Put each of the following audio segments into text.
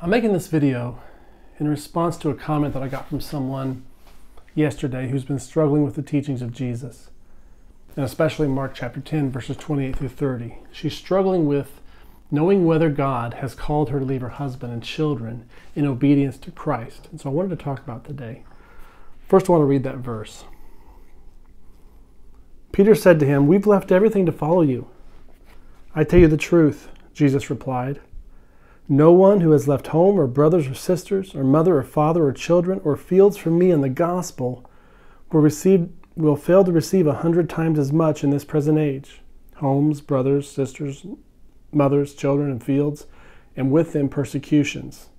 I'm making this video in response to a comment that I got from someone yesterday who's been struggling with the teachings of Jesus, and especially Mark chapter 10, verses 28 through 30. She's struggling with knowing whether God has called her to leave her husband and children in obedience to Christ. And so I wanted to talk about today. First, I want to read that verse. Peter said to him, We've left everything to follow you. I tell you the truth, Jesus replied. No one who has left home or brothers or sisters or mother or father or children or fields for me in the gospel will receive will fail to receive a hundred times as much in this present age. Homes brothers sisters mothers children and fields and with them persecutions.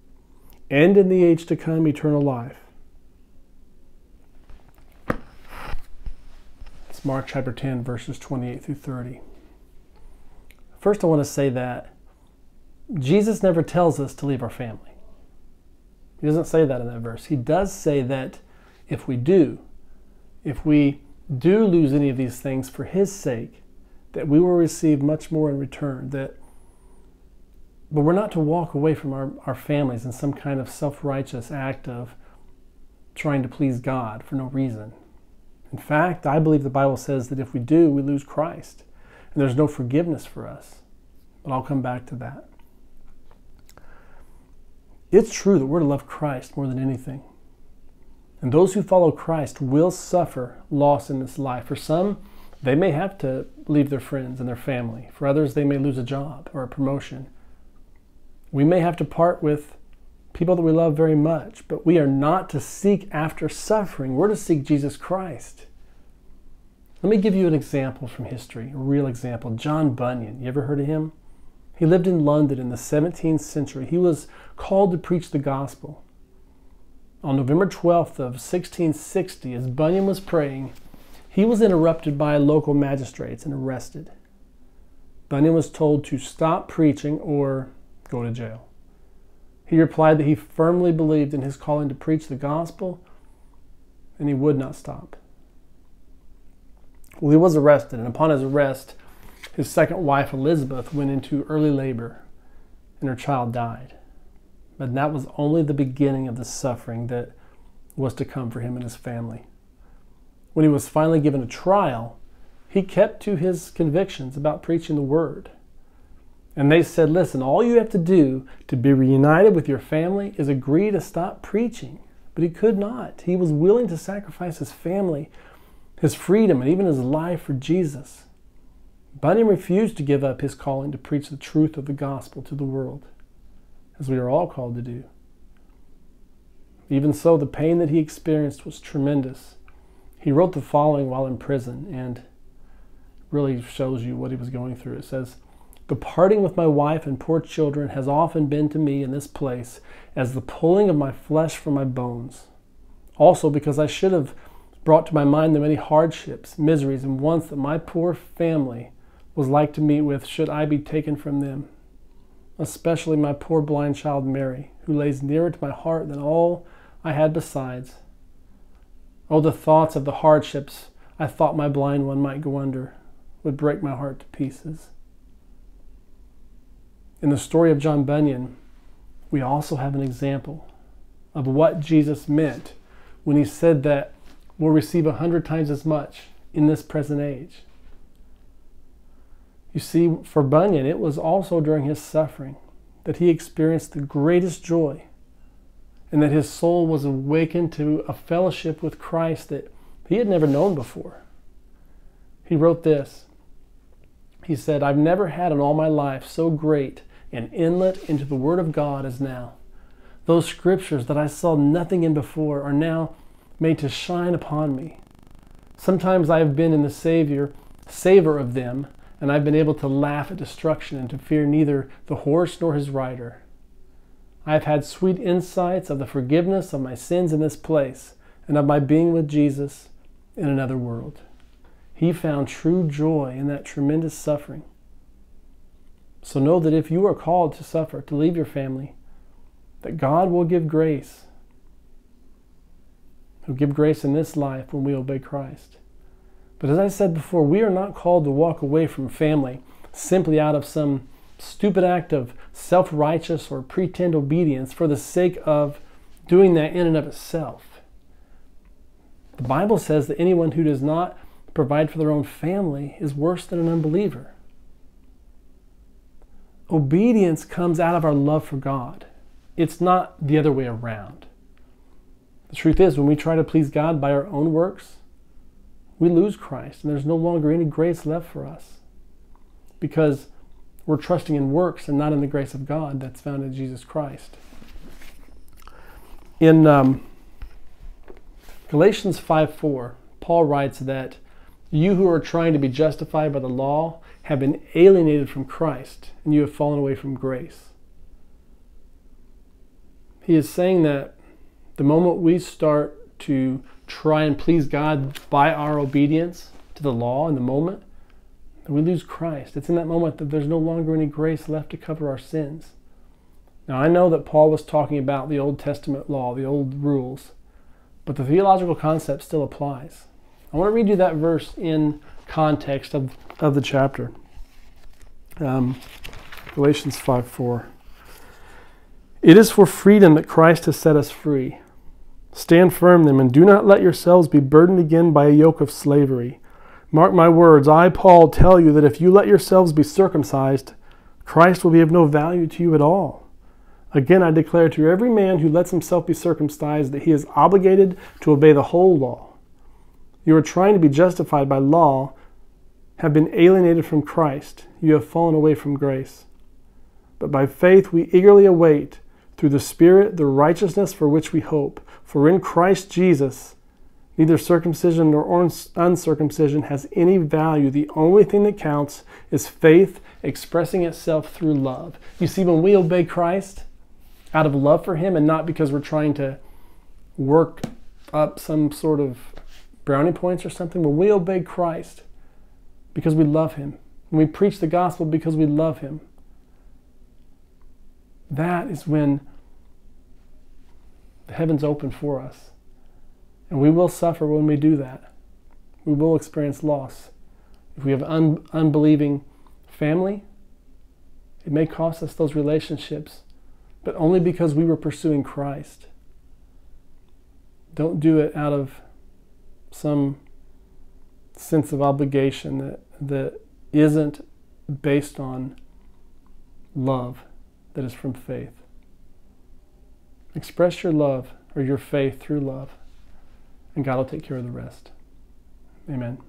And in the age to come eternal life. It's mark chapter 10 verses 28 through 30 first i want to say that Jesus never tells us to leave our family. He doesn't say that in that verse. He does say that if we do, if we do lose any of these things for His sake, that we will receive much more in return. That, but we're not to walk away from our, our families in some kind of self righteous act of trying to please God for no reason. In fact, I believe the Bible says that if we do, we lose Christ, and there's no forgiveness for us. But I'll come back to that. It's true that we're to love Christ more than anything. And those who follow Christ will suffer loss in this life. For some, they may have to leave their friends and their family. For others, they may lose a job or a promotion. We may have to part with people that we love very much, but we are not to seek after suffering. We're to seek Jesus Christ. Let me give you an example from history, a real example. John Bunyan. You ever heard of him? He lived in London in the 17th century. He was called to preach the gospel. On November 12th of 1660, as Bunyan was praying, he was interrupted by local magistrates and arrested. Bunyan was told to stop preaching or go to jail. He replied that he firmly believed in his calling to preach the gospel and he would not stop. Well, he was arrested, and upon his arrest, his second wife, Elizabeth, went into early labor and her child died. But that was only the beginning of the suffering that was to come for him and his family. When he was finally given a trial, he kept to his convictions about preaching the word. And they said, listen, all you have to do to be reunited with your family is agree to stop preaching. But he could not. He was willing to sacrifice his family, his freedom, and even his life for Jesus. Bunyan refused to give up his calling to preach the truth of the gospel to the world, as we are all called to do. Even so, the pain that he experienced was tremendous. He wrote the following while in prison and really shows you what he was going through. It says, The parting with my wife and poor children has often been to me in this place as the pulling of my flesh from my bones. Also, because I should have brought to my mind the many hardships, miseries, and wants that my poor family was like to meet with should I be taken from them, especially my poor blind child Mary, who lays nearer to my heart than all I had besides. Oh, the thoughts of the hardships I thought my blind one might go under would break my heart to pieces. In the story of John Bunyan, we also have an example of what Jesus meant when he said that we'll receive a hundred times as much in this present age. You see, for Bunyan, it was also during his suffering that he experienced the greatest joy and that his soul was awakened to a fellowship with Christ that he had never known before. He wrote this He said, I've never had in all my life so great an inlet into the Word of God as now. Those scriptures that I saw nothing in before are now made to shine upon me. Sometimes I have been in the Savior, savor of them and I've been able to laugh at destruction and to fear neither the horse nor his rider. I have had sweet insights of the forgiveness of my sins in this place and of my being with Jesus in another world. He found true joy in that tremendous suffering. So know that if you are called to suffer, to leave your family, that God will give grace. He'll give grace in this life when we obey Christ. But as I said before, we are not called to walk away from family simply out of some stupid act of self righteous or pretend obedience for the sake of doing that in and of itself. The Bible says that anyone who does not provide for their own family is worse than an unbeliever. Obedience comes out of our love for God. It's not the other way around. The truth is, when we try to please God by our own works, we lose Christ, and there's no longer any grace left for us because we're trusting in works and not in the grace of God that's found in Jesus Christ. In um, Galatians 5 4, Paul writes that you who are trying to be justified by the law have been alienated from Christ, and you have fallen away from grace. He is saying that the moment we start to try and please God by our obedience to the law in the moment, we lose Christ. It's in that moment that there's no longer any grace left to cover our sins. Now, I know that Paul was talking about the Old Testament law, the old rules, but the theological concept still applies. I want to read you that verse in context of, of the chapter. Um, Galatians 5 4. It is for freedom that Christ has set us free. Stand firm then, and do not let yourselves be burdened again by a yoke of slavery. Mark my words, I, Paul, tell you that if you let yourselves be circumcised, Christ will be of no value to you at all. Again, I declare to every man who lets himself be circumcised that he is obligated to obey the whole law. You are trying to be justified by law, have been alienated from Christ. You have fallen away from grace. But by faith we eagerly await, through the Spirit, the righteousness for which we hope. For in Christ Jesus, neither circumcision nor uncircumcision has any value. The only thing that counts is faith expressing itself through love. You see, when we obey Christ out of love for Him and not because we're trying to work up some sort of brownie points or something, when we obey Christ because we love Him, when we preach the gospel because we love Him, that is when the heavens open for us. And we will suffer when we do that. We will experience loss. If we have un- unbelieving family, it may cost us those relationships, but only because we were pursuing Christ. Don't do it out of some sense of obligation that, that isn't based on love that is from faith. Express your love or your faith through love, and God will take care of the rest. Amen.